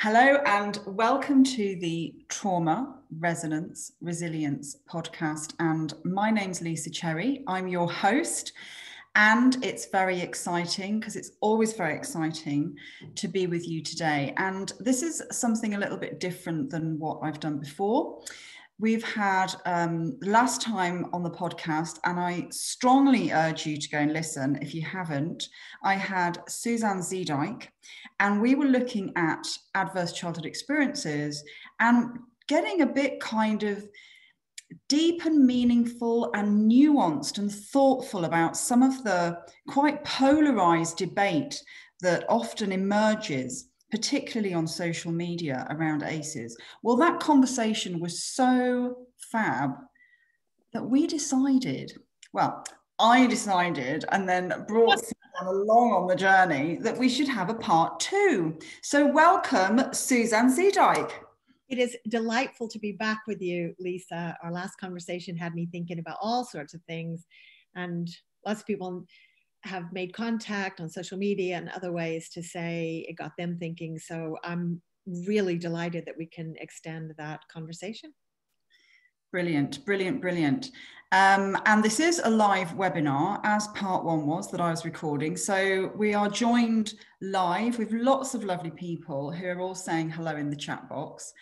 Hello, and welcome to the Trauma Resonance Resilience podcast. And my name's Lisa Cherry. I'm your host. And it's very exciting because it's always very exciting to be with you today. And this is something a little bit different than what I've done before we've had um, last time on the podcast, and I strongly urge you to go and listen if you haven't. I had Suzanne Zeedyk, and we were looking at adverse childhood experiences and getting a bit kind of deep and meaningful and nuanced and thoughtful about some of the quite polarized debate that often emerges particularly on social media around ACEs. Well, that conversation was so fab that we decided, well, I decided and then brought along on the journey that we should have a part two. So, welcome, Suzanne Zeedyk. It is delightful to be back with you, Lisa. Our last conversation had me thinking about all sorts of things, and lots of people have made contact on social media and other ways to say it got them thinking. So I'm really delighted that we can extend that conversation. Brilliant, brilliant, brilliant. Um, and this is a live webinar, as part one was that I was recording. So we are joined live with lots of lovely people who are all saying hello in the chat box.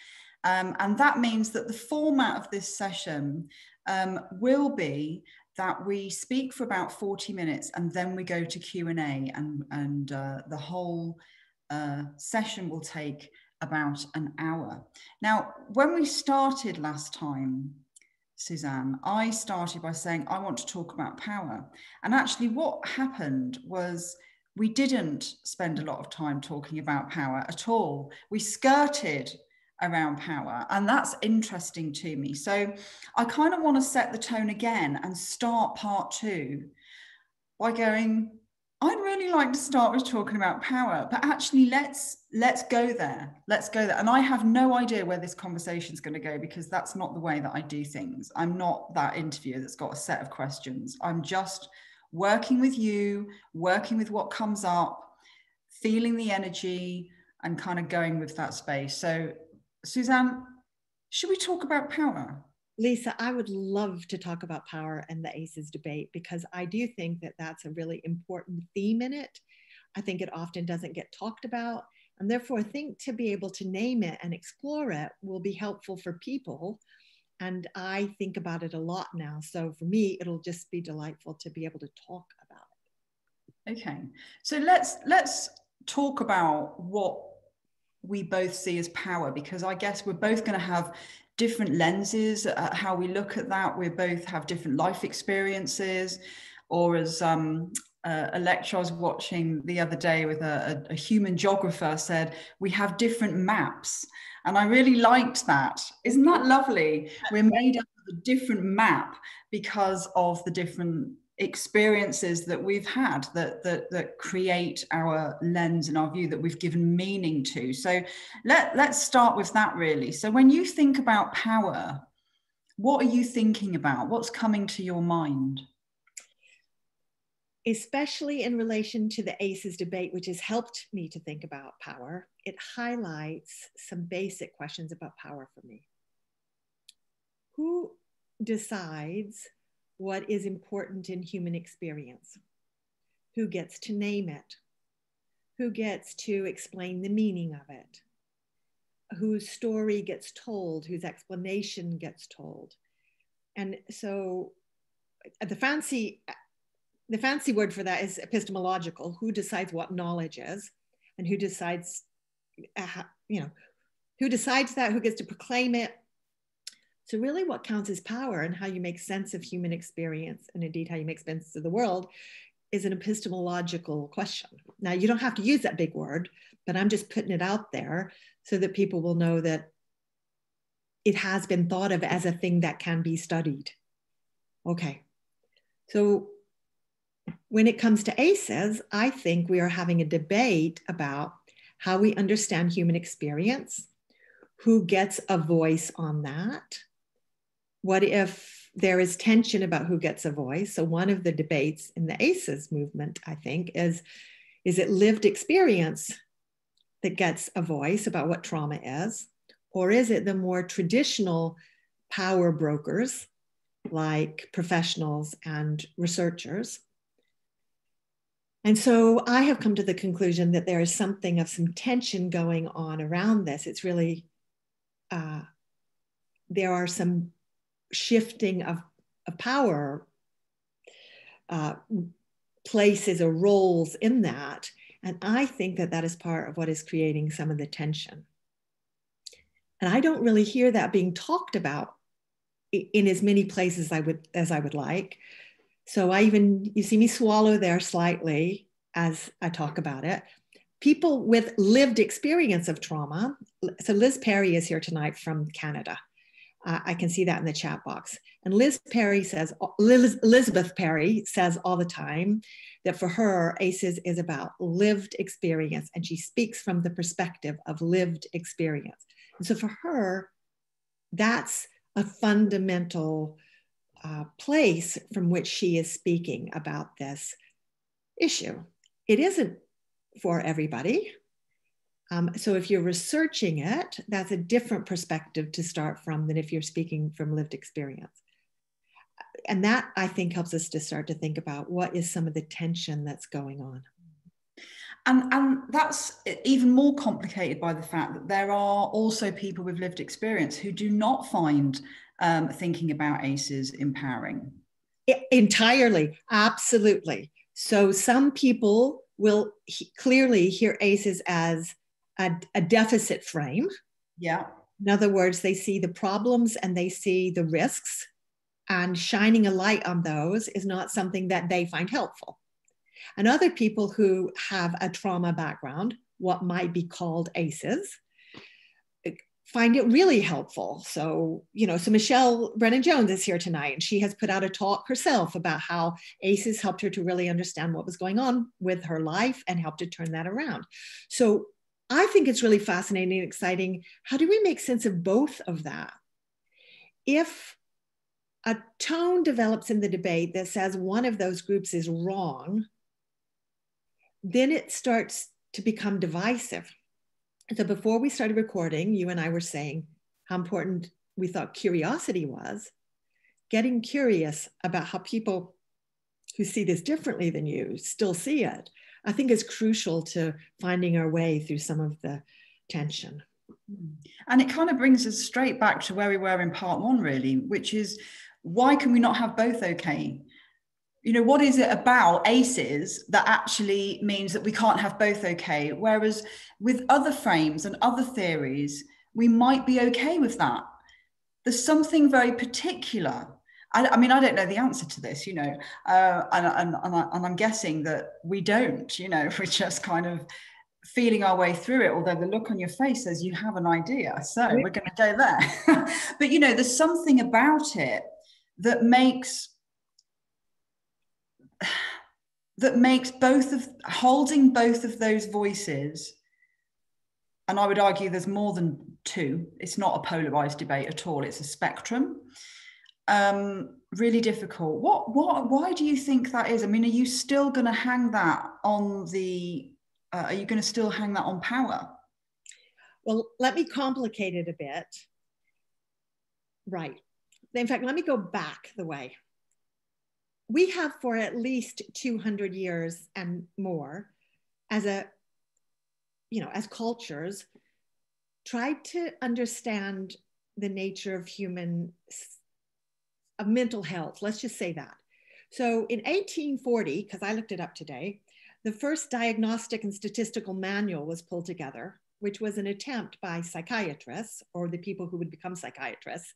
Um, and that means that the format of this session um, will be that we speak for about 40 minutes and then we go to Q&A and, and uh, the whole uh, session will take about an hour. Now, when we started last time, Suzanne, I started by saying, I want to talk about power. And actually what happened was we didn't spend a lot of time talking about power at all. We skirted around power. And that's interesting to me. So I kind of want to set the tone again and start part two by going, I'd really like to start with talking about power, but actually let's let's go there. Let's go there. And I have no idea where this conversation is going to go because that's not the way that I do things. I'm not that interviewer that's got a set of questions. I'm just working with you, working with what comes up, feeling the energy and kind of going with that space. So Suzanne, should we talk about power? Lisa, I would love to talk about power and the ACEs debate because I do think that that's a really important theme in it. I think it often doesn't get talked about. And therefore, I think to be able to name it and explore it will be helpful for people. And I think about it a lot now. So for me, it'll just be delightful to be able to talk about it. Okay. So let's let's talk about what we both see as power because I guess we're both going to have different lenses at how we look at that. We both have different life experiences, or as um, uh, a lecture I was watching the other day with a, a, a human geographer said, we have different maps. And I really liked that. Isn't that lovely? We're made up of a different map because of the different experiences that we've had that, that that create our lens and our view that we've given meaning to. So let let's start with that really. So when you think about power what are you thinking about? What's coming to your mind? Especially in relation to the aces debate which has helped me to think about power it highlights some basic questions about power for me. Who decides what is important in human experience, who gets to name it, who gets to explain the meaning of it, whose story gets told, whose explanation gets told. And so the fancy the fancy word for that is epistemological. Who decides what knowledge is and who decides uh, you know who decides that who gets to proclaim it so, really, what counts as power and how you make sense of human experience, and indeed how you make sense of the world, is an epistemological question. Now, you don't have to use that big word, but I'm just putting it out there so that people will know that it has been thought of as a thing that can be studied. Okay. So, when it comes to ACEs, I think we are having a debate about how we understand human experience, who gets a voice on that, what if there is tension about who gets a voice? So one of the debates in the ACEs movement, I think, is is it lived experience that gets a voice about what trauma is? Or is it the more traditional power brokers like professionals and researchers? And so I have come to the conclusion that there is something of some tension going on around this. It's really, uh, there are some shifting of, of power uh, places or roles in that. And I think that that is part of what is creating some of the tension. And I don't really hear that being talked about in as many places I would as I would like. So I even you see me swallow there slightly as I talk about it. People with lived experience of trauma. So Liz Perry is here tonight from Canada. Uh, I can see that in the chat box. And Liz Perry says, Liz, Elizabeth Perry says all the time that for her, ACEs is about lived experience, and she speaks from the perspective of lived experience. And so for her, that's a fundamental uh, place from which she is speaking about this issue. It isn't for everybody. Um, so if you're researching it, that's a different perspective to start from than if you're speaking from lived experience. And that I think helps us to start to think about what is some of the tension that's going on. And, and that's even more complicated by the fact that there are also people with lived experience who do not find um, thinking about ACEs empowering. Entirely, absolutely. So some people will he- clearly hear ACEs as a, a deficit frame. Yeah. In other words, they see the problems and they see the risks, and shining a light on those is not something that they find helpful. And other people who have a trauma background, what might be called ACEs, find it really helpful. So, you know, so Michelle Brennan Jones is here tonight, and she has put out a talk herself about how ACEs helped her to really understand what was going on with her life and helped to turn that around. So, I think it's really fascinating and exciting. How do we make sense of both of that? If a tone develops in the debate that says one of those groups is wrong, then it starts to become divisive. So before we started recording, you and I were saying how important we thought curiosity was. Getting curious about how people who see this differently than you still see it I think is crucial to finding our way through some of the tension. And it kind of brings us straight back to where we were in part one, really, which is why can we not have both okay? You know, what is it about ACEs that actually means that we can't have both okay? Whereas with other frames and other theories, we might be okay with that. There's something very particular I, I, mean, I don't know the answer to this, you know, uh, and, and, and, I, and I'm guessing that we don't, you know, we're just kind of feeling our way through it, although the look on your face says you have an idea. So we're going to go there. but, you know, there's something about it that makes that makes both of holding both of those voices and i would argue there's more than two it's not a polarized debate at all it's a spectrum um, really difficult. What, what, why do you think that is? I mean, are you still going to hang that on the? Uh, are you going to still hang that on power? Well, let me complicate it a bit. Right. In fact, let me go back the way. We have for at least 200 years and more as a, you know, as cultures, tried to understand the nature of human of mental health. Let's just say that. So in 1840, because I looked it up today, the first diagnostic and statistical manual was pulled together, which was an attempt by psychiatrists or the people who would become psychiatrists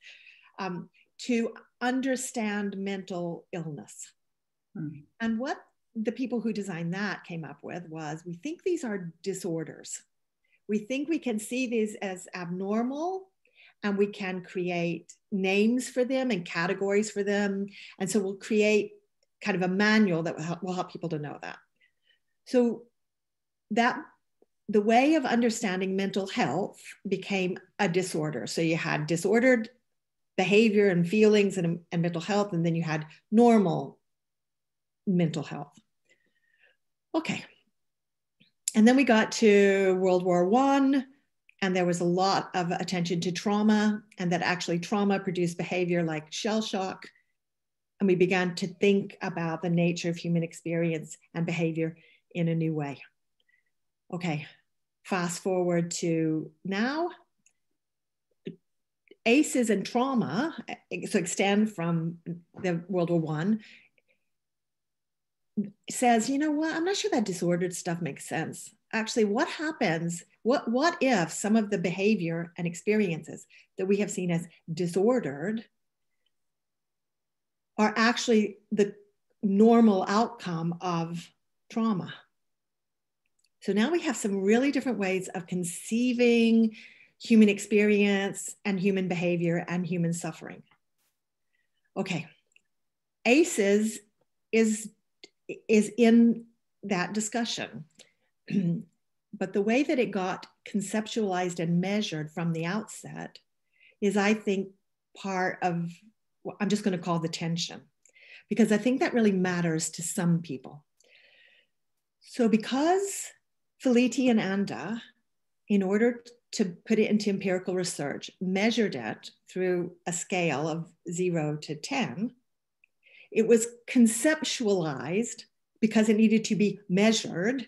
um, to understand mental illness. Hmm. And what the people who designed that came up with was we think these are disorders. We think we can see these as abnormal and we can create names for them and categories for them. And so we'll create kind of a manual that will help, will help people to know that. So that the way of understanding mental health became a disorder. So you had disordered behavior and feelings and, and mental health, and then you had normal mental health. Okay. and then we got to World War One, and there was a lot of attention to trauma, and that actually trauma produced behavior like shell shock. And we began to think about the nature of human experience and behavior in a new way. Okay, fast forward to now. ACEs and trauma, eh, so extend from the World War One, says, you know what, I'm not sure that disordered stuff makes sense. Actually, what happens? What, what if some of the behavior and experiences that we have seen as disordered are actually the normal outcome of trauma? So now we have some really different ways of conceiving human experience and human behavior and human suffering. Okay, ACEs is is in that discussion. but the way that it got conceptualized and measured from the outset is, I think, part of what I'm just going to call the tension, because I think that really matters to some people. So, because Felitti and Anda, in order to put it into empirical research, measured it through a scale of zero to 10, it was conceptualized because it needed to be measured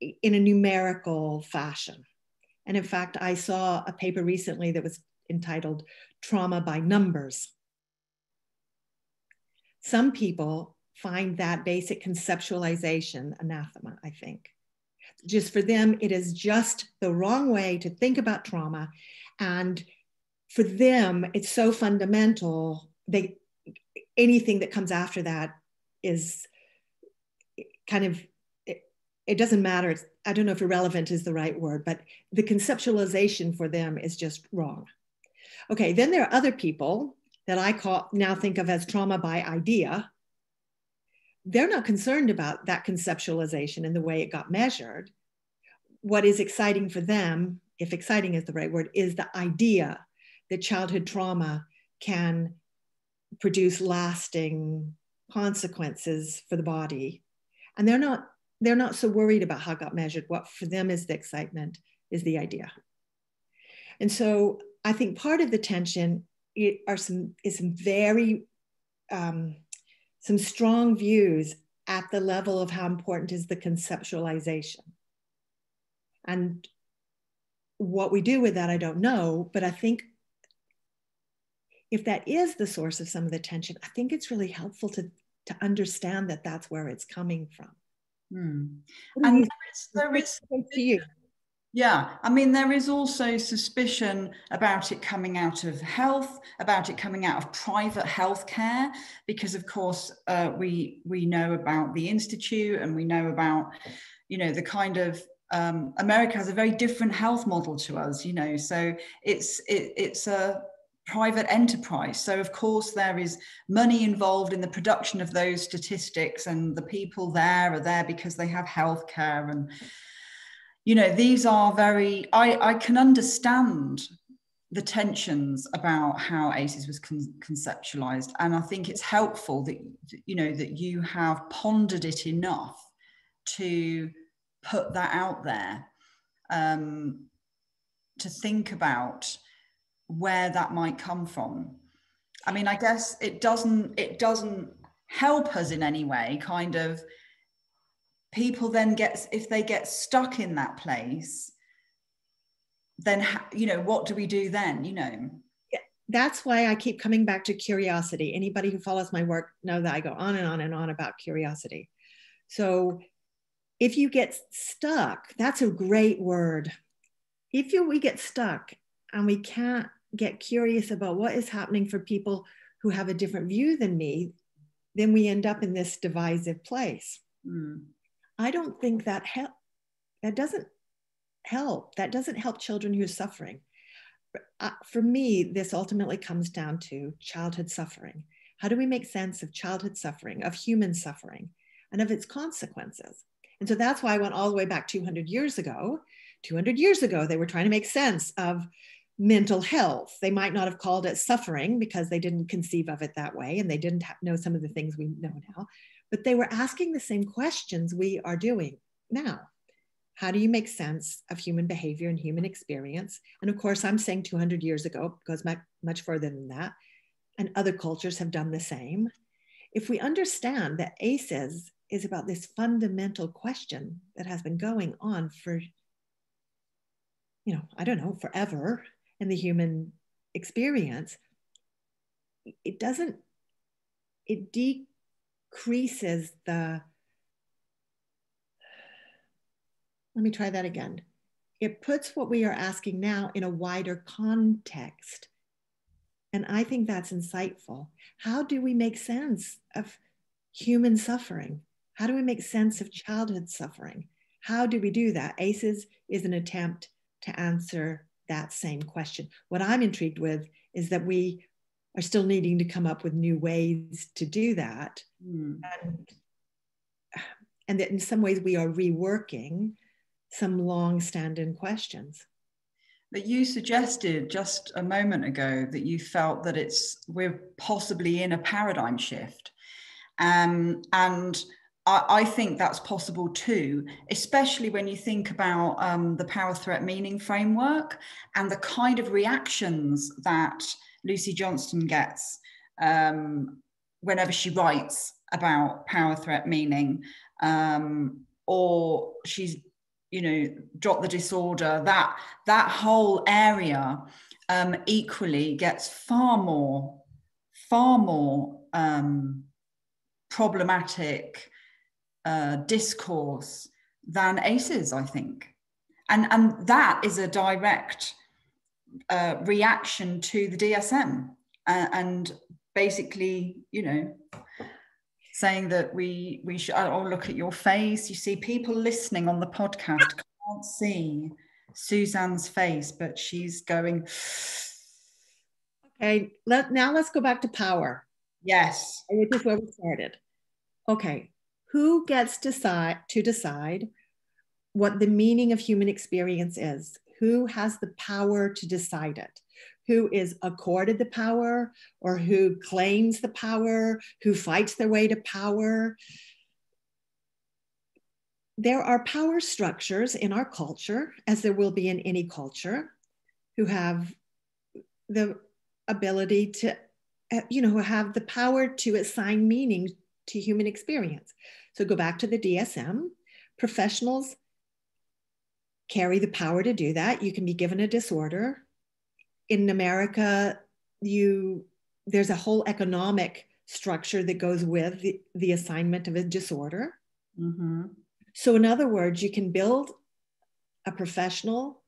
in a numerical fashion. And in fact, I saw a paper recently that was entitled Trauma by Numbers. Some people find that basic conceptualization anathema, I think. Just for them, it is just the wrong way to think about trauma. And for them, it's so fundamental. They anything that comes after that is kind of it, doesn't matter. It's, i don't know if irrelevant is the right word but the conceptualization for them is just wrong. Okay then there are other people that i call now think of as trauma by idea. They're not concerned about that conceptualization and the way it got measured. What is exciting for them if exciting is the right word is the idea that childhood trauma can produce lasting consequences for the body. And they're not they're not so worried about how it got measured. What for them is the excitement is the idea. And so i think part of the tension are some is some very um, some strong views at the level of how important is the conceptualization. And what we do with that i don't know but i think if that is the source of some of the tension, I think it's really helpful to, to understand that that's where it's coming from. Hmm. And there is, there is to you. Yeah, I mean, there is also suspicion about it coming out of health, about it coming out of private healthcare, because of course uh, we we know about the institute and we know about, you know, the kind of um, America has a very different health model to us, you know, so it's it, it's a private enterprise. So, of course, there is money involved in the production of those statistics, and the people there are there because they have healthcare. And, you know, these are very, I, I can understand the tensions about how ACEs was con- conceptualized. And I think it's helpful that, you know, that you have pondered it enough to put that out there um, to think about where that might come from. I mean i guess it doesn't it doesn't help us in any way kind of people then get if they get stuck in that place then you know what do we do then you know? That's why i keep coming back to curiosity. Anybody who follows my work know that i go on and on and on about curiosity. So if you get stuck that's a great word. If you, we get stuck and we can't get curious about what is happening for people who have a different view than me, then we end up in this divisive place. Mm. I don't think that help. That doesn't help. That doesn't help children who are suffering. Uh, for me, this ultimately comes down to childhood suffering. How do we make sense of childhood suffering, of human suffering, and of its consequences? And so that's why I went all the way back 200 years ago. 200 years ago, they were trying to make sense of mental health. They might not have called it suffering because they didn't conceive of it that way and they didn't know some of the things we know now, but they were asking the same questions we are doing now. How do you make sense of human behavior and human experience? And of course, I'm saying 200 years ago, goes much, much further than that. And other cultures have done the same. If we understand that ACEs is about this fundamental question that has been going on for, you know, I don't know, forever in the human experience, it doesn't, it decreases the, let me try that again. It puts what we are asking now in a wider context. And I think that's insightful. How do we make sense of human suffering? How do we make sense of childhood suffering? How do we do that? ACEs is an attempt to answer that same question. What I'm intrigued with is that we are still needing to come up with new ways to do that. Mm. And, and that in some ways we are reworking some long standing questions. But you suggested just a moment ago that you felt that it's we're possibly in a paradigm shift. Um, and I, think that's possible too, especially when you think about um, the power threat meaning framework and the kind of reactions that Lucy Johnstone gets um, whenever she writes about power threat meaning, um, or she's you know drop the disorder. That that whole area um, equally gets far more, far more um, problematic uh, discourse than ACEs, I think, and and that is a direct uh, reaction to the DSM uh, and basically, you know, saying that we we should. Oh, look at your face. You see, people listening on the podcast can't see Suzanne's face, but she's going. Okay, let now let's go back to power. Yes, which is where we started. Okay, who gets decide to decide what the meaning of human experience is? who has the power to decide it who is accorded the power or who claims the power who fights their way to power there are power structures in our culture as there will be in any culture who have the ability to you know who have the power to assign meaning to human experience so go back to the dsm professionals carry the power to do that. You can be given a disorder. In America, you there's a whole economic structure that goes with the, the assignment of a disorder. Mm-hmm. So, in other words, you can build a professional,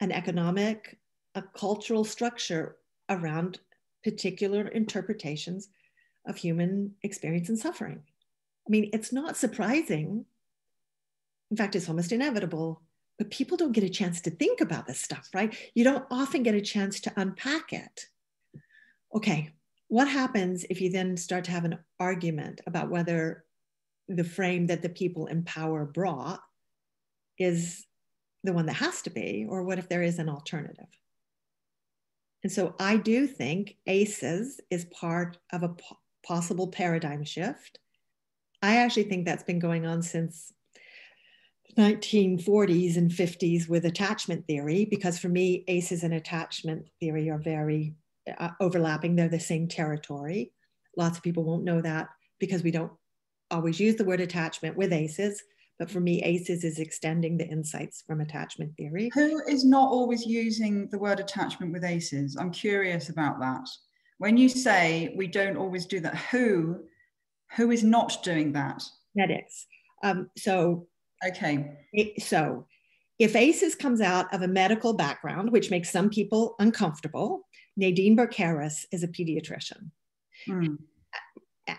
an economic, a cultural structure around particular interpretations of human experience and suffering. I mean, it's not surprising. In fact, it's almost inevitable but people don't get a chance to think about this stuff, right? You don't often get a chance to unpack it. Okay, what happens if you then start to have an argument about whether the frame that the people in power brought is the one that has to be, or what if there is an alternative? And so I do think ACEs is part of a possible paradigm shift. I actually think that's been going on since 1940s and 50s with attachment theory because for me aces and attachment theory are very uh, overlapping. They're the same territory. Lots of people won't know that because we don't always use the word attachment with aces but for me aces is extending the insights from attachment theory. Who is not always using the word attachment with aces? I'm curious about that when you say we don't always do that who who is not doing that medics um, so Okay. So if ACEs comes out of a medical background, which makes some people uncomfortable, Nadine Burke-Harris is a pediatrician. Mm.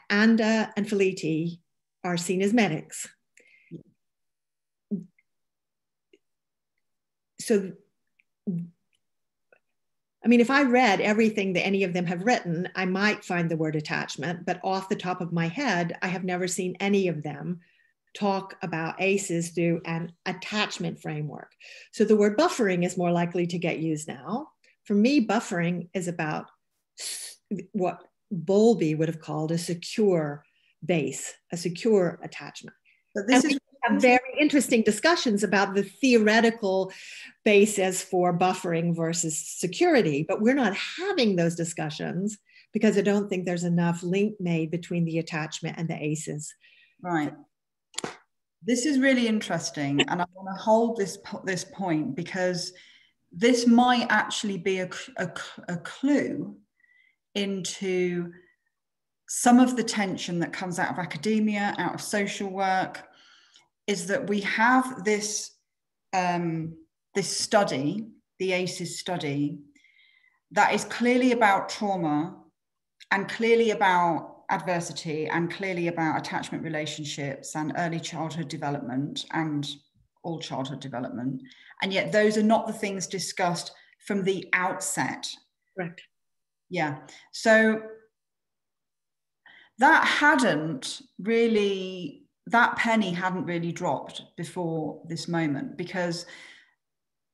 Anda and Felitti are seen as medics. So, I mean, if I read everything that any of them have written, I might find the word attachment, but off the top of my head, I have never seen any of them talk about ACEs through an attachment framework. So the word buffering is more likely to get used now. For me, buffering is about what Bowlby would have called a secure base, a secure attachment. But this and is have mm-hmm. very interesting discussions about the theoretical basis for buffering versus security, but we're not having those discussions because I don't think there's enough link made between the attachment and the ACEs. Right. This is really interesting, and I want to hold this this point because this might actually be a, a, a clue into some of the tension that comes out of academia, out of social work, is that we have this um, this study, the ACEs study, that is clearly about trauma and clearly about adversity and clearly about attachment relationships and early childhood development and all childhood development. And yet, those are not the things discussed from the outset. Correct. Yeah. So that hadn't really, that penny hadn't really dropped before this moment because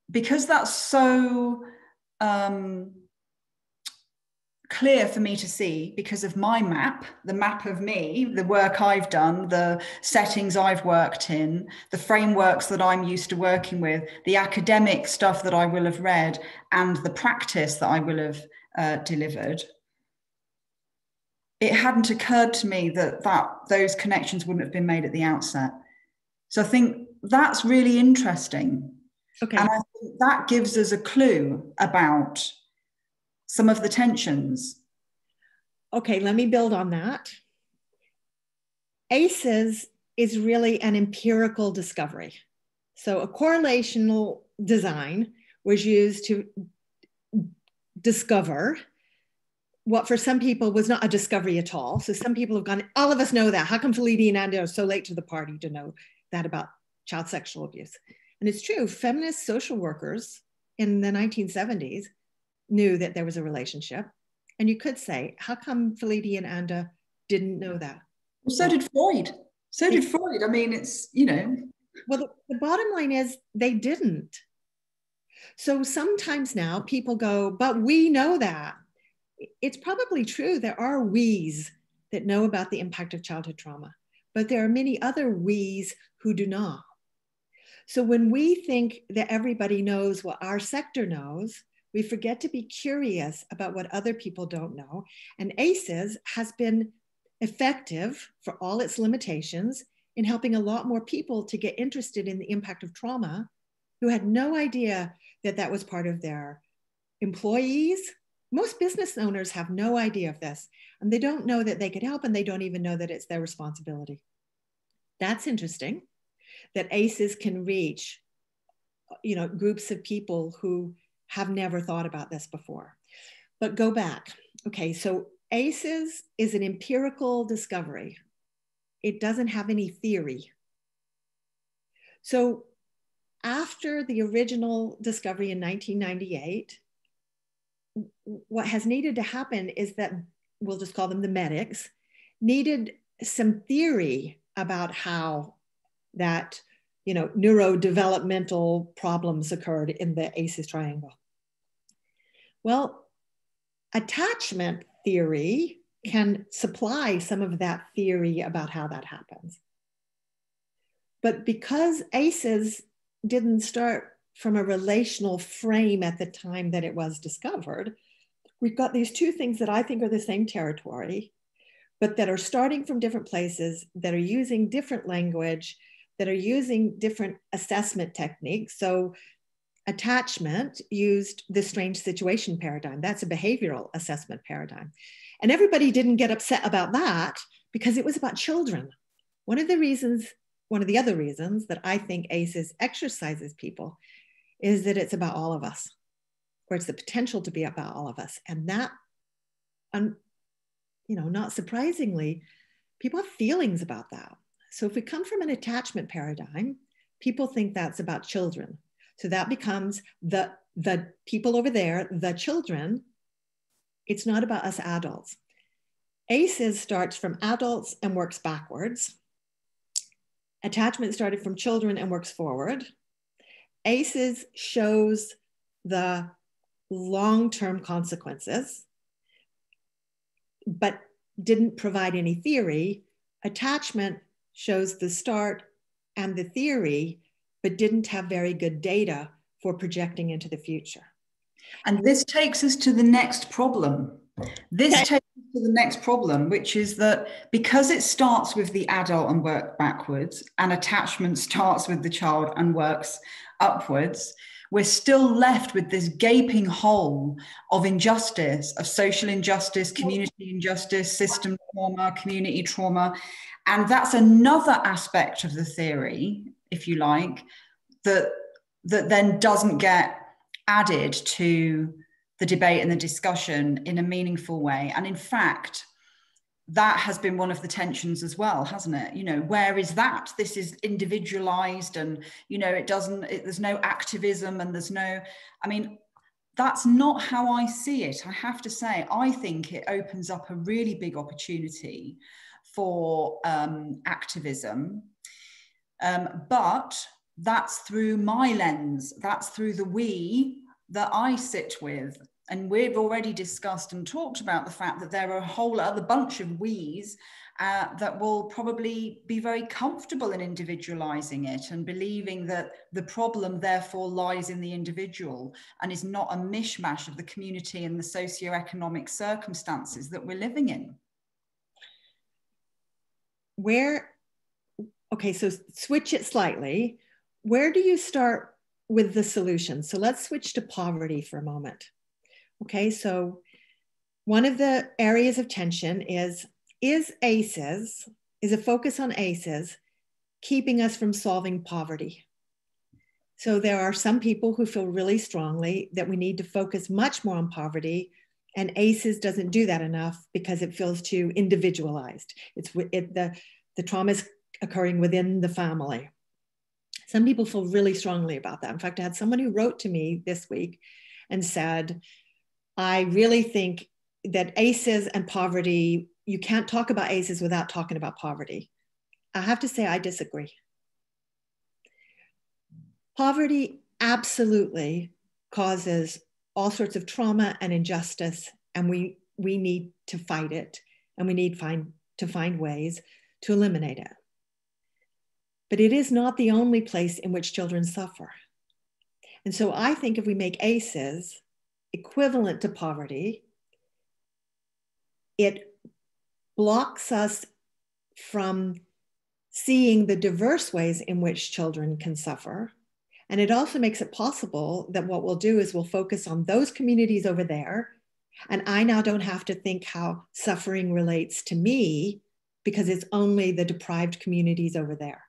because that's so um, clear for me to see because of my map, the map of me, the work I've done, the settings I've worked in, the frameworks that I'm used to working with, the academic stuff that I will have read, and the practice that I will have uh, delivered. It hadn't occurred to me that, that those connections wouldn't have been made at the outset. So I think that's really interesting. Okay. And I think that gives us a clue about some of the tensions. Okay, let me build on that. ACEs is really an empirical discovery. So a correlational design was used to discover what for some people was not a discovery at all. So some people have gone, all of us know that. How come Felitti and Anda are so late to the party to know that about child sexual abuse? And it's true, feminist social workers in the 1970s knew that there was a relationship. And you could say, how come Felitti and Anda didn't know that? Well, so did Freud. So did Freud. I mean, it's, you know. Well, the, the bottom line is they didn't. So sometimes now people go, but we know that. It's probably true. There are we's that know about the impact of childhood trauma, but there are many other we's who do not. So when we think that everybody knows what our sector knows, we forget to be curious about what other people don't know. And ACEs has been effective for all its limitations in helping a lot more people to get interested in the impact of trauma who had no idea that that was part of their employees. Most business owners have no idea of this, and they don't know that they could help, and they don't even know that it's their responsibility. That's interesting that ACEs can reach you know groups of people who have never thought about this before. But go back. Okay, so ACEs is an empirical discovery, it doesn't have any theory. So after the original discovery in 1998, what has needed to happen is that we'll just call them the medics needed some theory about how that you know neurodevelopmental problems occurred in the aces triangle well, attachment theory can supply some of that theory about how that happens. But because ACEs didn't start from a relational frame at the time that it was discovered, we've got these two things that I think are the same territory, but that are starting from different places, that are using different language, that are using different assessment techniques. So attachment used the strange situation paradigm. That's a behavioral assessment paradigm. And everybody didn't get upset about that because it was about children. One of the reasons, one of the other reasons that I think ACEs exercises people is that it's about all of us, or it's the potential to be about all of us. And that, um, you know, not surprisingly, people have feelings about that. So if we come from an attachment paradigm, people think that's about children so that becomes the, the people over there, the children. It's not about us adults. ACEs starts from adults and works backwards. Attachment started from children and works forward. ACEs shows the long-term consequences, but didn't provide any theory. Attachment shows the start and the theory, but didn't have very good data for projecting into the future. And this takes us to the next problem. This takes us to the next problem, which is that because it starts with the adult and work backwards, and attachment starts with the child and works upwards, we're still left with this gaping hole of injustice, of social injustice, community injustice, system trauma, community trauma. And that's another aspect of the theory, if you like, that, that then doesn't get added to the debate and the discussion in a meaningful way. And in fact, that has been one of the tensions as well hasn't it? You know where is that? This is individualized and you know it doesn't it, there's no activism and there's no i mean that's not how i see it. I have to say i think it opens up a really big opportunity for um, activism. Um, but that's through my lens that's through the we that i sit with and we've already discussed and talked about the fact that there are a whole other bunch of we's uh, that will probably be very comfortable in individualizing it and believing that the problem therefore lies in the individual and is not a mishmash of the community and the socio-economic circumstances that we're living in. Where, okay, so switch it slightly. Where do you start with the solution? So let's switch to poverty for a moment. Okay, so one of the areas of tension is is ACEs, is a focus on ACEs keeping us from solving poverty? So there are some people who feel really strongly that we need to focus much more on poverty and ACEs doesn't do that enough because it feels too individualized. It's it, the, the trauma is occurring within the family. Some people feel really strongly about that. In fact, I had someone who wrote to me this week and said, I really think that ACEs and poverty, you can't talk about ACEs without talking about poverty. I have to say, I disagree. Poverty absolutely causes all sorts of trauma and injustice, and we, we need to fight it, and we need find, to find ways to eliminate it. But it is not the only place in which children suffer. And so I think if we make ACEs equivalent to poverty. It blocks us from seeing the diverse ways in which children can suffer. And it also makes it possible that what we'll do is we'll focus on those communities over there. And I now don't have to think how suffering relates to me because it's only the deprived communities over there.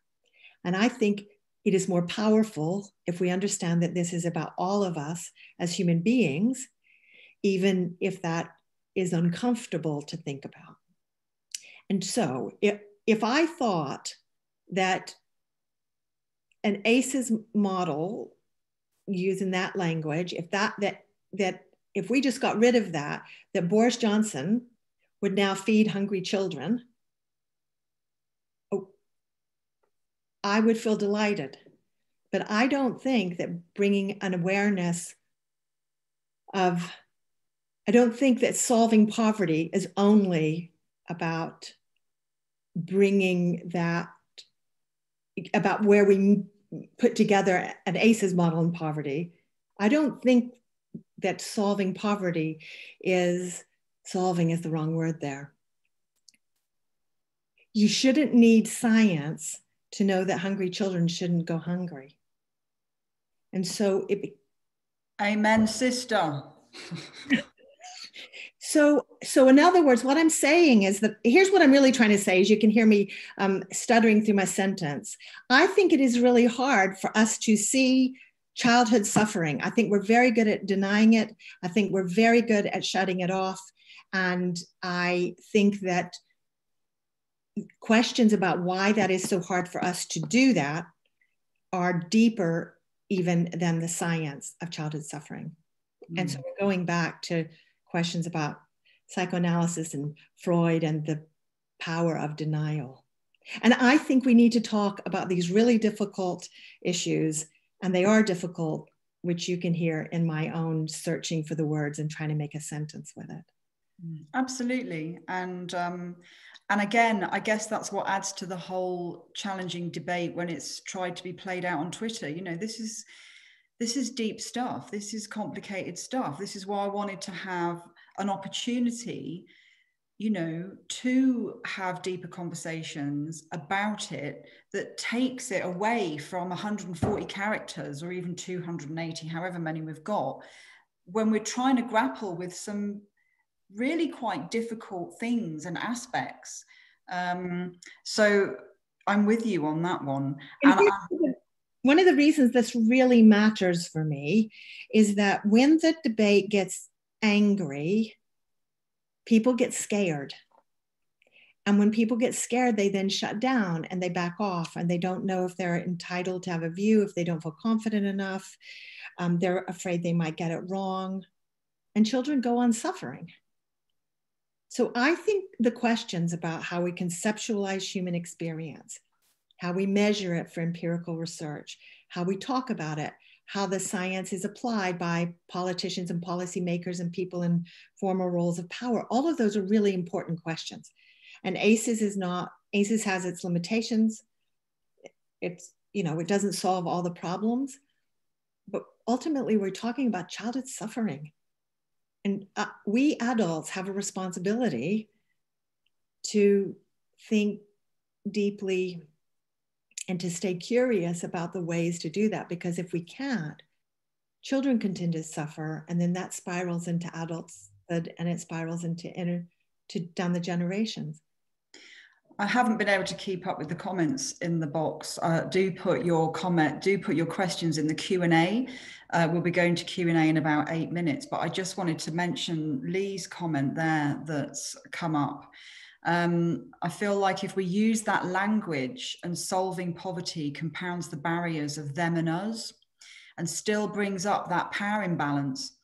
And I think it is more powerful if we understand that this is about all of us as human beings, even if that is uncomfortable to think about. And so, if, if I thought that an ACEs model using that language, if that that that if we just got rid of that, that Boris Johnson would now feed hungry children I would feel delighted. But I don't think that bringing an awareness of, I don't think that solving poverty is only about bringing that, about where we put together an ACEs model in poverty. I don't think that solving poverty is solving is the wrong word there. You shouldn't need science to know that hungry children shouldn't go hungry. And so it. Amen, sister. so, so in other words, what I'm saying is that here's what I'm really trying to say. Is you can hear me um, stuttering through my sentence, I think it is really hard for us to see childhood suffering. I think we're very good at denying it. I think we're very good at shutting it off. And I think that questions about why that is so hard for us to do that are deeper even than the science of childhood suffering. Mm. And so mm. we're going back to questions about psychoanalysis and Freud and the power of denial. And I think we need to talk about these really difficult issues, and they are difficult, which you can hear in my own searching for the words and trying to make a sentence with it. Mm, absolutely. And um, and again, I guess that's what adds to the whole challenging debate when it's tried to be played out on Twitter. You know, this is this is deep stuff. This is complicated stuff. This is why I wanted to have an opportunity, you know, to have deeper conversations about it that takes it away from 140 characters or even 280, however many we've got, when we're trying to grapple with some really quite difficult things and aspects. Um, so I'm with you on that one. One of the reasons this really matters for me is that when the debate gets angry, people get scared. And when people get scared, they then shut down and they back off and they don't know if they're entitled to have a view, if they don't feel confident enough. Um, they're afraid they might get it wrong. And children go on suffering. So I think the questions about how we conceptualize human experience, how we measure it for empirical research, how we talk about it, how the science is applied by politicians and policymakers and people in formal roles of power, all of those are really important questions. And ACEs is not, ACEs has its limitations. It's, you know, it doesn't solve all the problems, but ultimately we're talking about childhood suffering and uh, we adults have a responsibility to think deeply and to stay curious about the ways to do that because if we can't children continue to suffer and then that spirals into adulthood and it spirals into inner to down the generations I haven't been able to keep up with the comments in the box. Uh, do put your comment, do put your questions in the Q and A. Uh, we'll be going to Q and A in about eight minutes, but I just wanted to mention Lee's comment there that's come up. Um, I feel like if we use that language and solving poverty compounds the barriers of them and us, and still brings up that power imbalance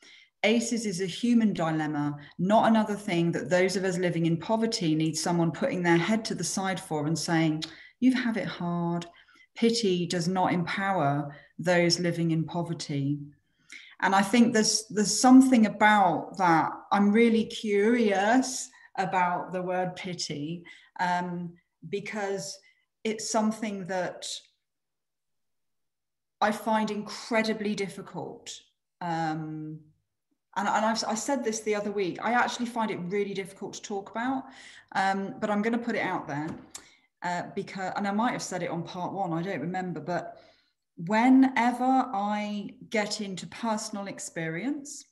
ACEs is a human dilemma, not another thing that those of us living in poverty need someone putting their head to the side for and saying, You have it hard. Pity does not empower those living in poverty. And I think there's there's something about that. I'm really curious about the word pity um, because it's something that I find incredibly difficult um, and, and I've, I said this the other week, I actually find it really difficult to talk about, um, but I'm going to put it out there uh, because, and I might have said it on part one, I don't remember, but whenever I get into personal experience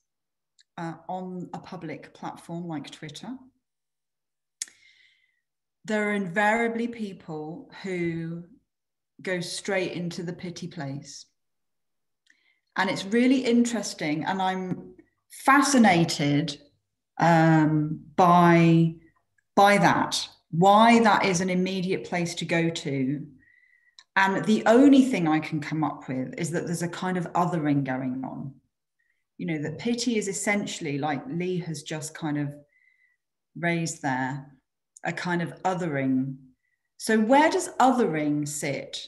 uh, on a public platform like Twitter, there are invariably people who go straight into the pity place. And it's really interesting. And I'm fascinated um, by by that why that is an immediate place to go to. And the only thing i can come up with is that there's a kind of othering going on. You know that pity is essentially like lee has just kind of raised there a kind of othering. So where does othering sit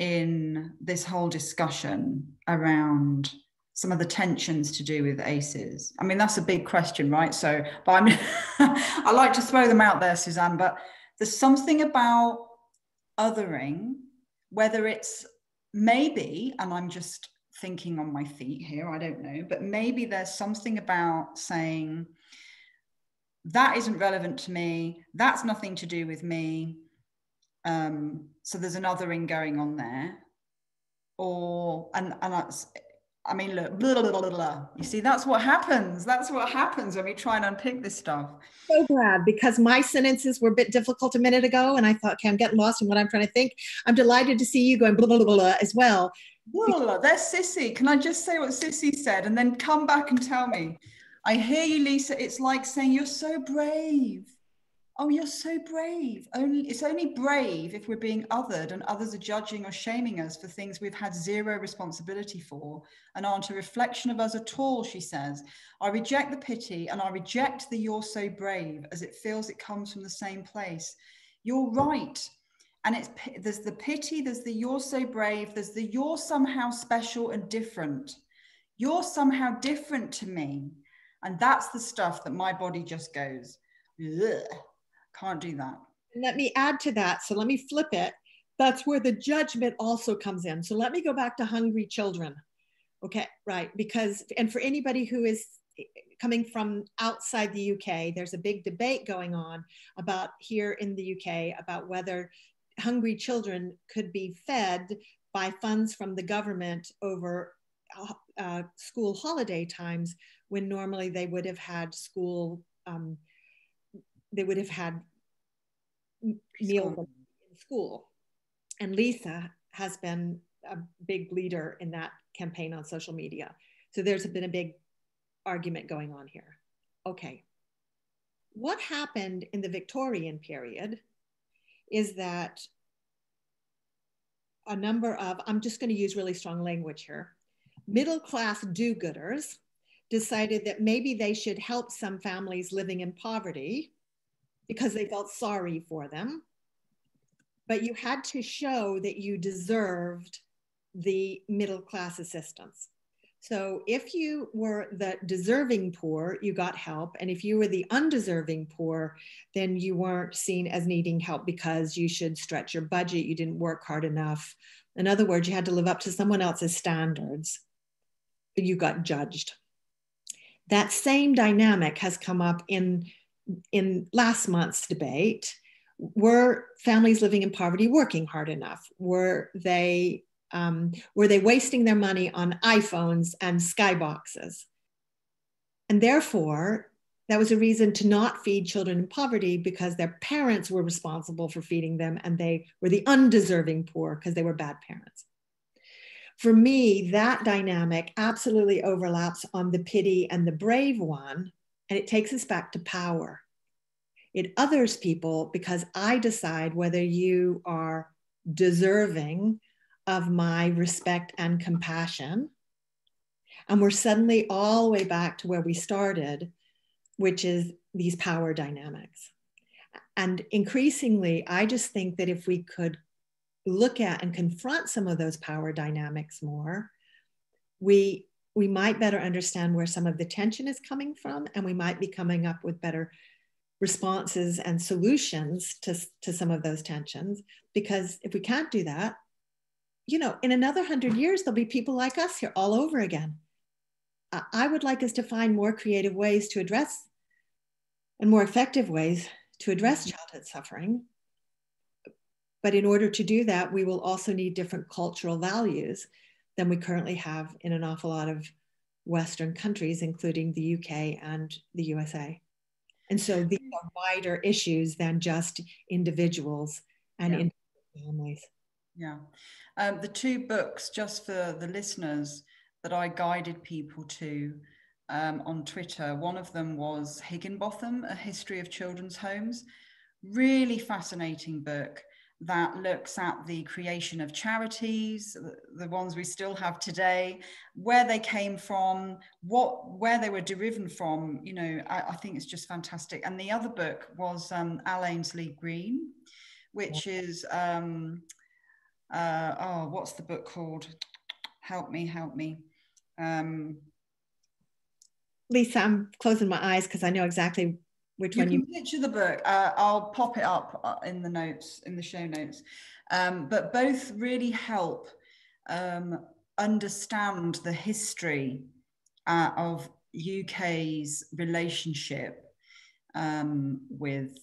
in this whole discussion around some of the tensions to do with aces? I mean, that's a big question, right? So, but I mean, I like to throw them out there, Suzanne, but there's something about othering, whether it's maybe, and I'm just thinking on my feet here, I don't know, but maybe there's something about saying, that isn't relevant to me, that's nothing to do with me. Um, so there's an othering going on there. Or, and, and that's, I mean, look, blah, blah, blah, you see, that's what happens. That's what happens when we try and unpick this stuff. So glad because my sentences were a bit difficult a minute ago, and I thought, okay, I'm getting lost in what I'm trying to think. I'm delighted to see you going blah blah blah, blah as well. Blah, Sissy. Can I just say what Sissy said, and then come back and tell me? I hear you, Lisa. It's like saying you're so brave. Oh, you're so brave. Only it's only brave if we're being othered and others are judging or shaming us for things we've had zero responsibility for and aren't a reflection of us at all, she says. I reject the pity and I reject the you're so brave as it feels it comes from the same place. You're right. And it's there's the pity, there's the you're so brave, there's the you're somehow special and different. You're somehow different to me. And that's the stuff that my body just goes, can't do that. Let me add to that. So let me flip it. That's where the judgment also comes in. So let me go back to hungry children. Okay, right. Because, and for anybody who is coming from outside the UK, there's a big debate going on about here in the UK about whether hungry children could be fed by funds from the government over uh, school holiday times when normally they would have had school, um, they would have had meals in school. And Lisa has been a big leader in that campaign on social media. So there's been a big argument going on here. Okay. What happened in the Victorian period is that a number of, I'm just going to use really strong language here, middle class do gooders decided that maybe they should help some families living in poverty because they felt sorry for them. But you had to show that you deserved the middle class assistance. So if you were the deserving poor, you got help. And if you were the undeserving poor, then you weren't seen as needing help because you should stretch your budget, you didn't work hard enough. In other words, you had to live up to someone else's standards. You got judged. That same dynamic has come up in, in last month's debate. Were families living in poverty working hard enough? Were they um, were they wasting their money on iPhones and skyboxes? And therefore, that was a reason to not feed children in poverty because their parents were responsible for feeding them and they were the undeserving poor because they were bad parents for me, that dynamic absolutely overlaps on the pity and the brave one, and it takes us back to power. It others people because I decide whether you are deserving of my respect and compassion. And we're suddenly all the way back to where we started, which is these power dynamics. And increasingly, I just think that if we could look at and confront some of those power dynamics more, we we might better understand where some of the tension is coming from, and we might be coming up with better responses and solutions to, to some of those tensions. Because if we can't do that, you know, in another hundred years, there'll be people like us here all over again. I would like us to find more creative ways to address and more effective ways to address mm-hmm. childhood suffering but in order to do that, we will also need different cultural values than we currently have in an awful lot of Western countries, including the UK and the USA. And so these are wider issues than just individuals and yeah. families. Yeah. Um, the two books, just for the listeners, that I guided people to um, on Twitter, one of them was Higginbotham, A History of Children's Homes. Really fascinating book that looks at the creation of charities, the ones we still have today, where they came from, what where they were derived from. You know, I, I think it's just fantastic. And the other book was um, Al Aynsley-Green, which is um, uh, oh, what's the book called? Help me, help me. Um, Lisa, I'm closing my eyes because I know exactly which you one you picture the book. Uh, i'll pop it up uh, in the notes in the show notes. Um, but both really help um, understand the history uh, of uk's relationship um, with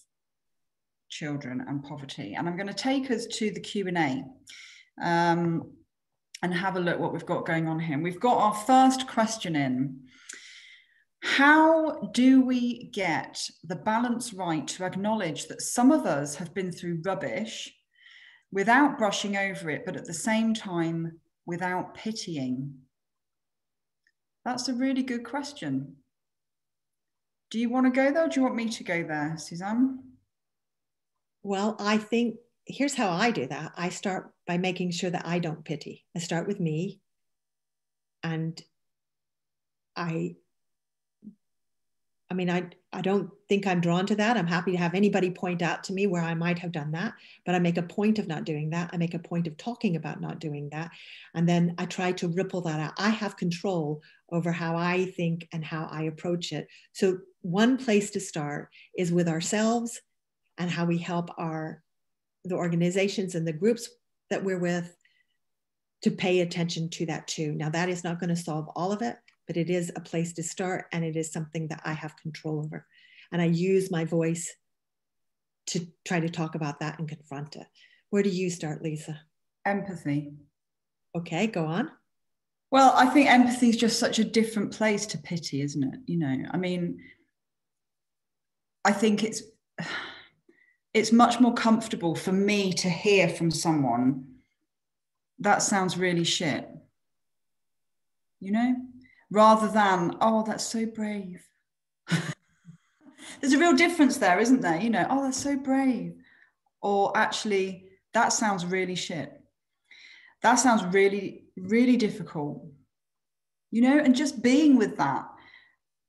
children and poverty. And i'm going to take us to the q&a um, and have a look what we've got going on here. We've got our first question in how do we get the balance right to acknowledge that some of us have been through rubbish without brushing over it, but at the same time without pitying? That's a really good question. Do you want to go there do you want me to go there, Suzanne? Well, I think here's how I do that. I start by making sure that I don't pity. I start with me and I mean, I, I don't think I'm drawn to that. I'm happy to have anybody point out to me where I might have done that, but I make a point of not doing that. I make a point of talking about not doing that. And then I try to ripple that out. I have control over how I think and how I approach it. So, one place to start is with ourselves and how we help our the organizations and the groups that we're with to pay attention to that too. Now, that is not going to solve all of it, but it is a place to start and it is something that I have control over. And I use my voice to try to talk about that and confront it. Where do you start, Lisa? Empathy. Okay, go on. Well, I think empathy is just such a different place to pity, isn't it? You know, I mean, I think it's it's much more comfortable for me to hear from someone that sounds really shit. You know, rather than, oh, that's so brave. There's a real difference there, isn't there? You know, oh, that's so brave. Or actually, that sounds really shit. That sounds really, really difficult. You know, and just being with that.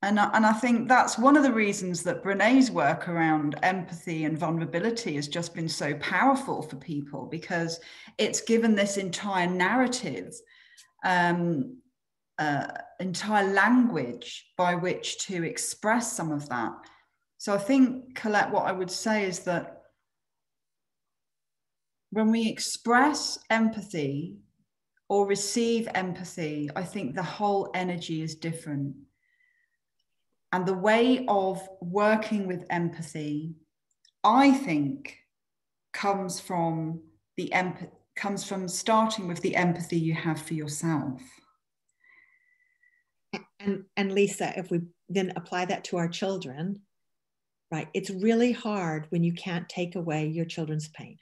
And, and I think that's one of the reasons that Brene's work around empathy and vulnerability has just been so powerful for people because it's given this entire narrative um, uh, entire language by which to express some of that. So I think, Colette, what I would say is that when we express empathy or receive empathy, I think the whole energy is different. And the way of working with empathy, I think, comes from the emp- comes from starting with the empathy you have for yourself and and lisa if we then apply that to our children right it's really hard when you can't take away your children's pain.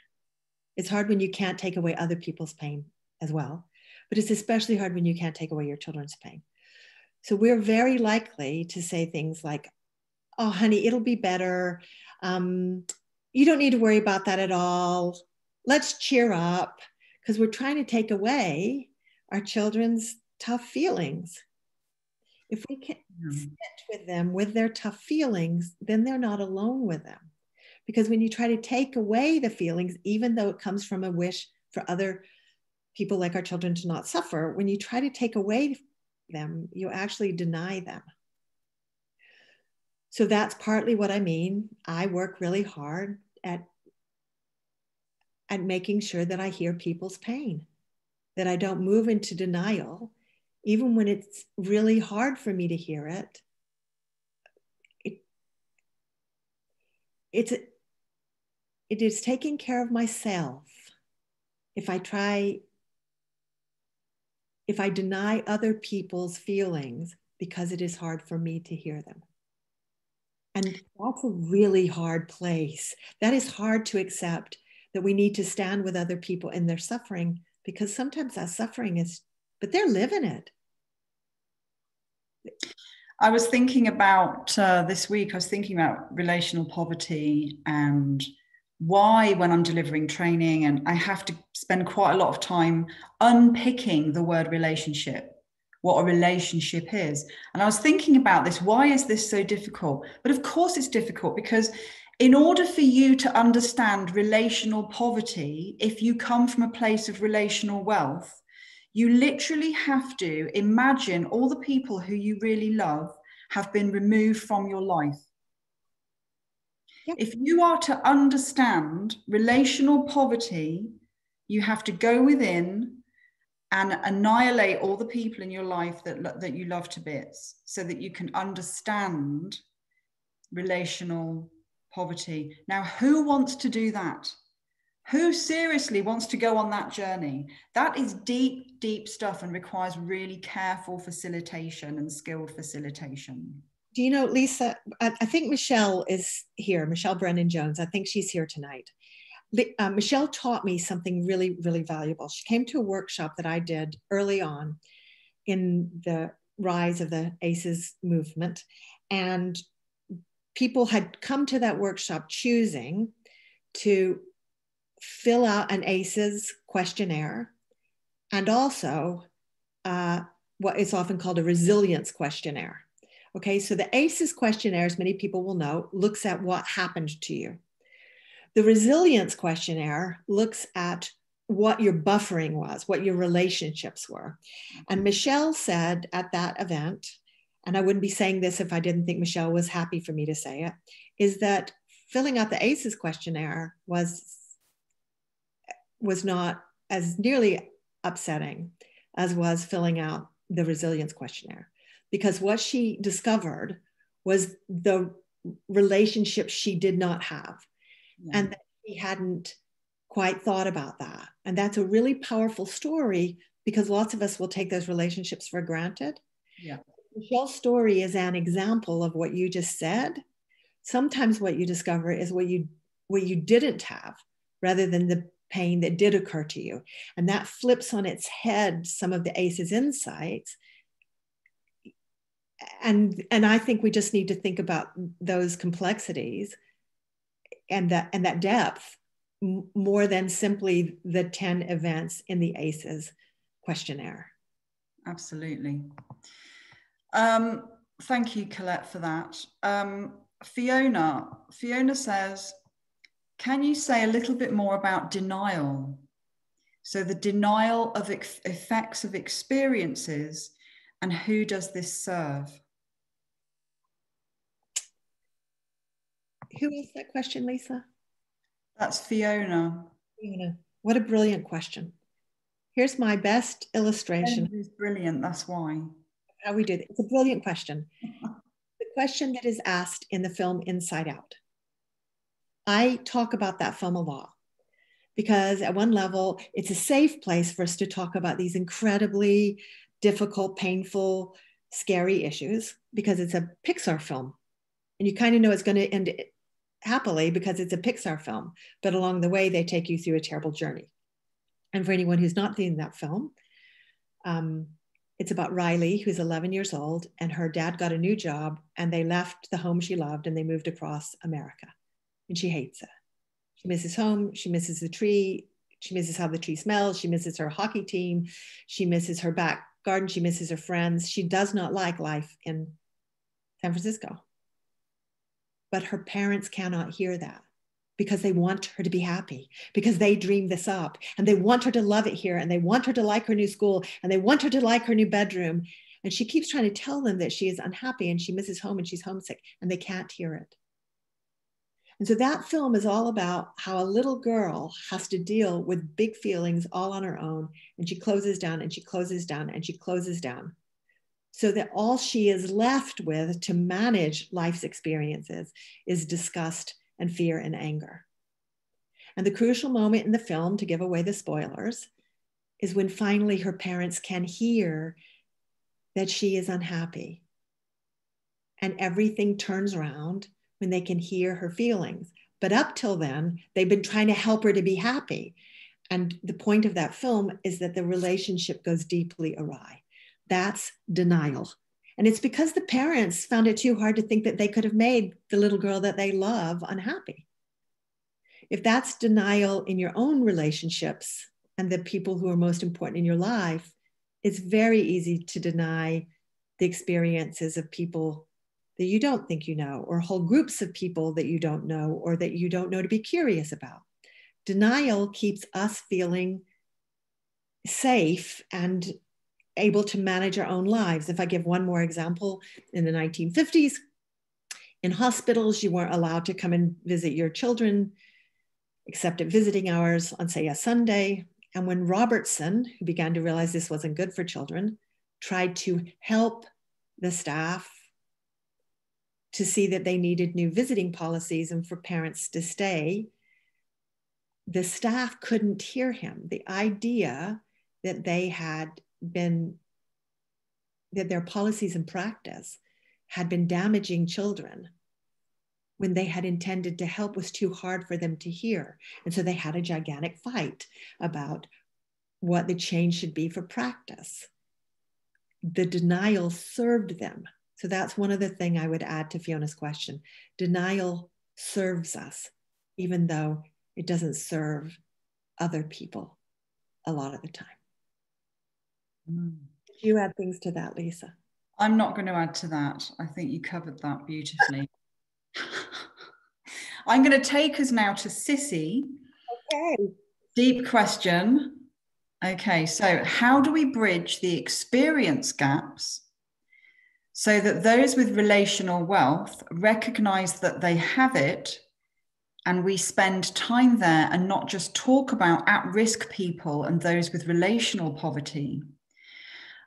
It's hard when you can't take away other people's pain as well but it's especially hard when you can't take away your children's pain. So we're very likely to say things like oh honey it'll be better. Um, you don't need to worry about that at all. Let's cheer up. Because we're trying to take away our children's tough feelings if we can sit with them with their tough feelings, then they're not alone with them. Because when you try to take away the feelings, even though it comes from a wish for other people like our children to not suffer, when you try to take away them, you actually deny them. So that's partly what I mean. I work really hard at, at making sure that I hear people's pain, that I don't move into denial, even when it's really hard for me to hear it, it it's it is taking care of myself if I try if I deny other people's feelings because it is hard for me to hear them. And that's a really hard place. That is hard to accept that we need to stand with other people in their suffering because sometimes that suffering is, but they're living it. I was thinking about uh, this week, I was thinking about relational poverty and why, when I'm delivering training, and I have to spend quite a lot of time unpicking the word relationship, what a relationship is. And I was thinking about this why is this so difficult? But of course, it's difficult because in order for you to understand relational poverty, if you come from a place of relational wealth, you literally have to imagine all the people who you really love have been removed from your life. Yep. If you are to understand relational poverty, you have to go within and annihilate all the people in your life that, that you love to bits so that you can understand relational poverty. Now, who wants to do that? Who seriously wants to go on that journey? That is deep, deep stuff and requires really careful facilitation and skilled facilitation. Do you know, Lisa? I, think Michelle is here, Michelle Brennan Jones. I think she's here tonight. Uh, Michelle taught me something really, really valuable. She came to a workshop that I did early on in the rise of the ACEs movement. And people had come to that workshop choosing to fill out an ACEs questionnaire and also uh, what is often called a resilience questionnaire. Okay, so the ACEs questionnaire, as many people will know, looks at what happened to you. The resilience questionnaire looks at what your buffering was, what your relationships were. And Michelle said at that event, and I wouldn't be saying this if I didn't think Michelle was happy for me to say it, is that filling out the ACEs questionnaire was was not as nearly upsetting as was filling out the resilience questionnaire. Because what she discovered was the relationship she did not have. Yeah. and that she hadn't quite thought about that. And that's a really powerful story because lots of us will take those relationships for granted. Yeah. Michelle's story is an example of what you just said. Sometimes what you discover is what you what you didn't have rather than the pain that did occur to you. And that flips on its head some of the aces insights. And and i think we just need to think about those complexities and that and that depth more than simply the 10 events in the aces questionnaire. Absolutely. Um, thank you colette for that. Um, fiona fiona says can you say a little bit more about denial so the denial of ex- effects of experiences and who does this serve? Who asked that question, Lisa? That's Fiona. Fiona. What a brilliant question. Here's my best illustration. It's brilliant, that's why. How we do it. It's a brilliant question. the question that is asked in the film Inside Out. I talk about that film a lot because, at one level, it's a safe place for us to talk about these incredibly difficult, painful, scary issues because it's a Pixar film. And you kind of know it's going to end happily because it's a Pixar film. But along the way, they take you through a terrible journey. And for anyone who's not seen that film, um, it's about Riley, who's 11 years old, and her dad got a new job, and they left the home she loved and they moved across America. And she hates it. She misses home, she misses the tree, she misses how the tree smells, she misses her hockey team, she misses her back garden. She misses her friends. She does not like life in San Francisco. But her parents cannot hear that because they want her to be happy, because they dream this up and they want her to love it here and they want her to like her new school and they want her to like her new bedroom. And she keeps trying to tell them that she is unhappy and she misses home and she's homesick and they can't hear it. And so that film is all about how a little girl has to deal with big feelings all on her own. And she closes down and she closes down and she closes down. So that all she is left with to manage life's experiences is disgust and fear and anger. And the crucial moment in the film, to give away the spoilers, is when finally her parents can hear that she is unhappy. And everything turns around when they can hear her feelings. But up till then, they've been trying to help her to be happy. And the point of that film is that the relationship goes deeply awry. That's denial. And it's because the parents found it too hard to think that they could have made the little girl that they love unhappy. If that's denial in your own relationships and the people who are most important in your life, it's very easy to deny the experiences of people that you don't think you know, or whole groups of people that you don't know, or that you don't know to be curious about. Denial keeps us feeling safe and able to manage our own lives. If I give one more example, in the 1950s, in hospitals, you weren't allowed to come and visit your children except at visiting hours on, say, a Sunday. And when Robertson, who began to realize this wasn't good for children, tried to help the staff to see that they needed new visiting policies and for parents to stay. The staff couldn't hear him. The idea that they had been, that their policies and practice had been damaging children when they had intended to help was too hard for them to hear. And so they had a gigantic fight about what the change should be for practice. The denial served them so that's one other thing I would add to Fiona's question. Denial serves us, even though it doesn't serve other people a lot of the time. Mm. you add things to that, Lisa? I'm not going to add to that. I think you covered that beautifully. I'm going to take us now to Sissy. Okay. Deep question. Okay, so how do we bridge the experience gaps so that those with relational wealth recognize that they have it and we spend time there and not just talk about at risk people and those with relational poverty?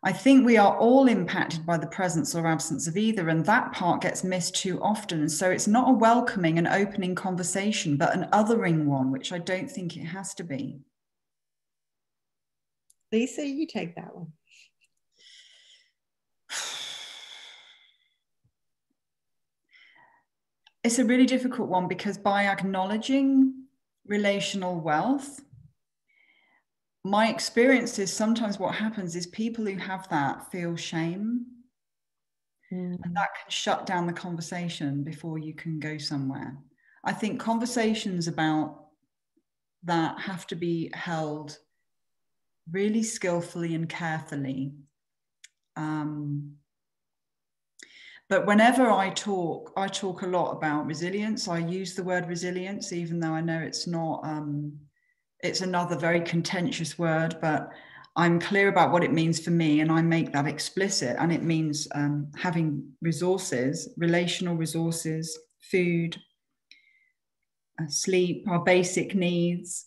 I think we are all impacted by the presence or absence of either, and that part gets missed too often. So it's not a welcoming and opening conversation, but an othering one, which I don't think it has to be. Lisa, you take that one. It's a really difficult one because by acknowledging relational wealth, my experience is sometimes what happens is people who have that feel shame. Mm. and that can shut down the conversation before you can go somewhere. I think conversations about that have to be held really skillfully and carefully. Um, but whenever i talk i talk a lot about resilience i use the word resilience even though i know it's not um, it's another very contentious word, but I'm clear about what it means for me and I make that explicit. And it means um, having resources, relational resources, food, uh, sleep, our basic needs,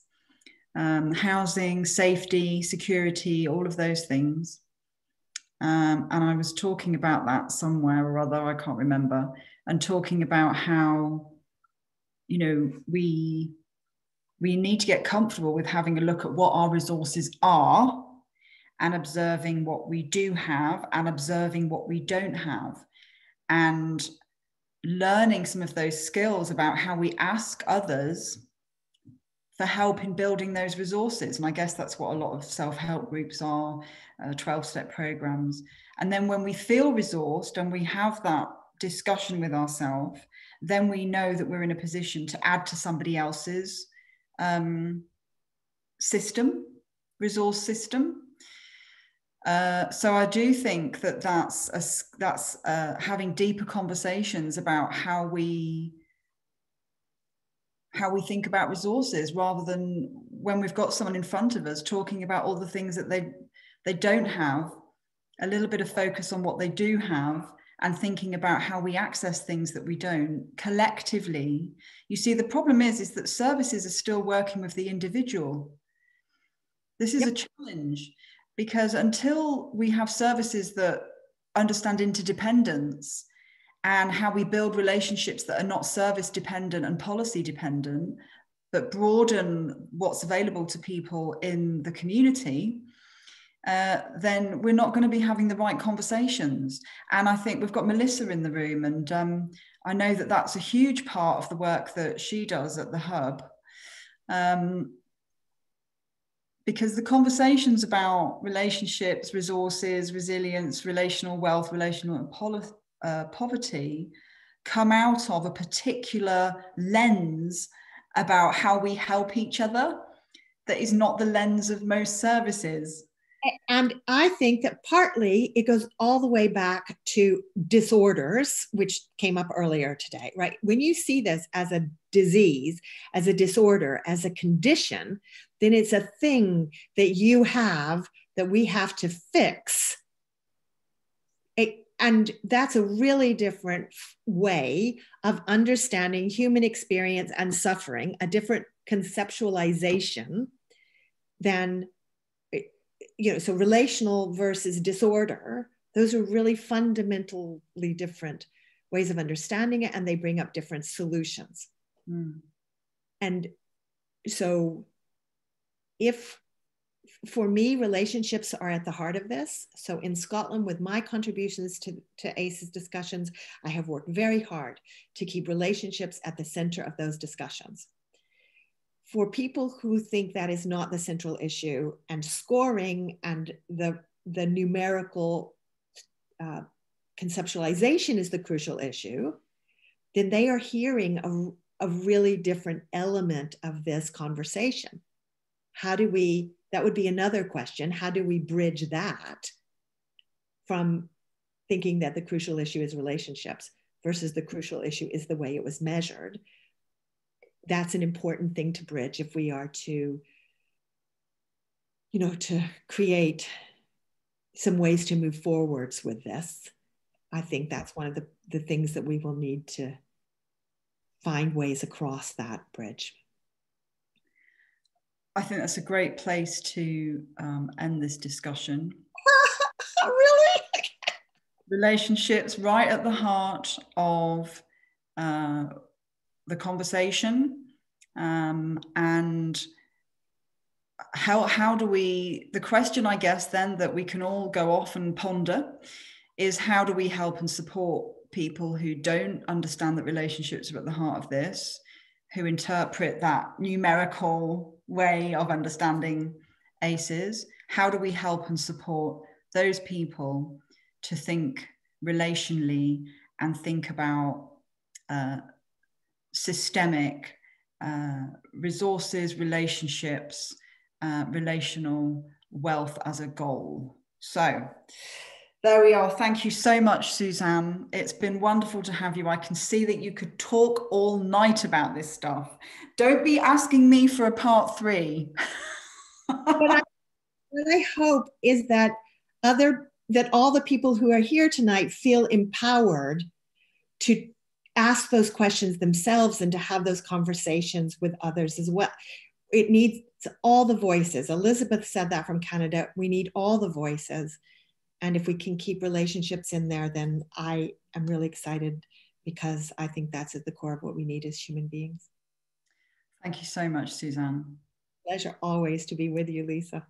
um, housing, safety, security, all of those things. Um, and I was talking about that somewhere or other, I can't remember, and talking about how, you know, we we need to get comfortable with having a look at what our resources are and observing what we do have and observing what we don't have and learning some of those skills about how we ask others for help in building those resources and i guess that's what a lot of self-help groups are 12-step uh, programs and then when we feel resourced and we have that discussion with ourselves then we know that we're in a position to add to somebody else's um, system, resource system. Uh, so I do think that that's a, that's uh, having deeper conversations about how we how we think about resources rather than when we've got someone in front of us talking about all the things that they they don't have a little bit of focus on what they do have and thinking about how we access things that we don't collectively you see the problem is is that services are still working with the individual this is yep. a challenge because until we have services that understand interdependence and how we build relationships that are not service dependent and policy dependent but broaden what's available to people in the community uh, then we're not going to be having the right conversations. And I think we've got Melissa in the room, and um, I know that that's a huge part of the work that she does at the Hub. Um, because the conversations about relationships, resources, resilience, relational wealth, relational and poli- uh, poverty come out of a particular lens about how we help each other that is not the lens of most services and I think that partly it goes all the way back to disorders, which came up earlier today, right? When you see this as a disease, as a disorder, as a condition, then it's a thing that you have that we have to fix. It, and that's a really different way of understanding human experience and suffering, a different conceptualization than you know, so relational versus disorder, those are really fundamentally different ways of understanding it, and they bring up different solutions. Mm. And so, if for me, relationships are at the heart of this. So, in Scotland, with my contributions to, to ACES discussions, I have worked very hard to keep relationships at the center of those discussions for people who think that is not the central issue and scoring and the, the numerical uh, conceptualization is the crucial issue, then they are hearing a, a really different element of this conversation. How do we, that would be another question, how do we bridge that from thinking that the crucial issue is relationships versus the crucial issue is the way it was measured. That's an important thing to bridge if we are to, you know, to create some ways to move forwards with this. I think that's one of the, the things that we will need to find ways across that bridge. I think that's a great place to um, end this discussion. really? Relationships right at the heart of uh, the conversation. Um, and how, how do we, the question, I guess, then that we can all go off and ponder is how do we help and support people who don't understand that relationships are at the heart of this, who interpret that numerical way of understanding ACEs? How do we help and support those people to think relationally and think about uh, systemic uh, resources, relationships, uh, relational wealth as a goal? So, there we are. Thank you so much, Suzanne. It's been wonderful to have you. I can see that you could talk all night about this stuff. Don't be asking me for a part three. what, I, what I hope is that other that all the people who are here tonight feel empowered to ask those questions themselves and to have those conversations with others as well. It needs all the voices. Elizabeth said that from Canada. We need all the voices and if we can keep relationships in there then i am really excited because i think that's at the core of what we need as human beings thank you so much suzanne. Pleasure always to be with you lisa